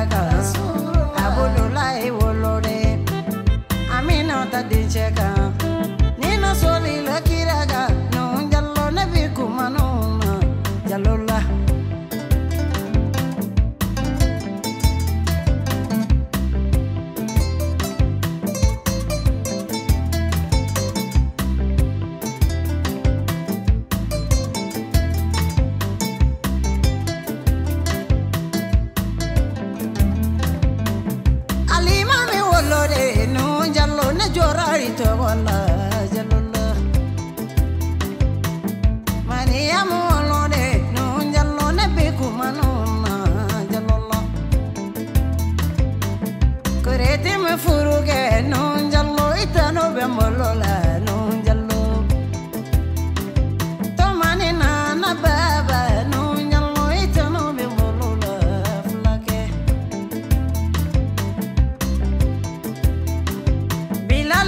Checa, Abululai Wolore, Aminata Dincheka.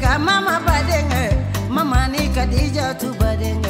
ka mama badenge mama ni kadija tu badenge.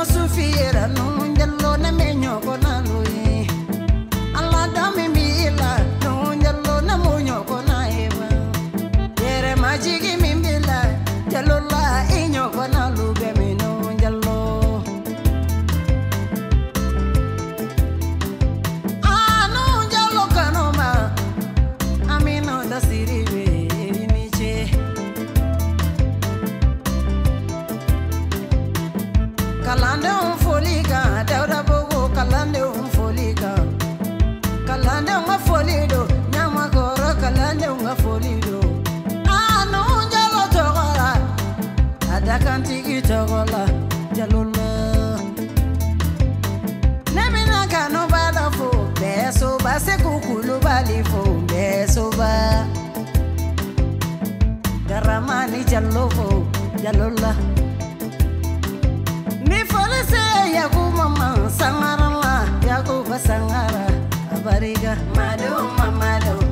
Nelson Vieira Nunes. kanti itagola jalula nemina kanu bala fo besoba sekukulu bali fo besoba garamani jallo fo jalula ni folise ya ku yakuba sangara abariga. Maduma madu.